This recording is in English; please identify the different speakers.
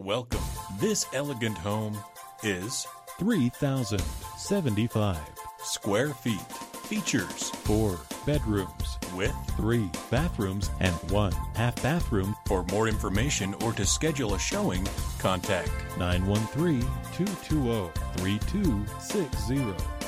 Speaker 1: Welcome. This elegant home is
Speaker 2: 3,075.
Speaker 1: square feet. Features
Speaker 2: Four bedrooms
Speaker 1: with.
Speaker 2: three bathrooms, and one half bathroom.
Speaker 1: For more information or to schedule a showing, contact
Speaker 2: 913 220 3260.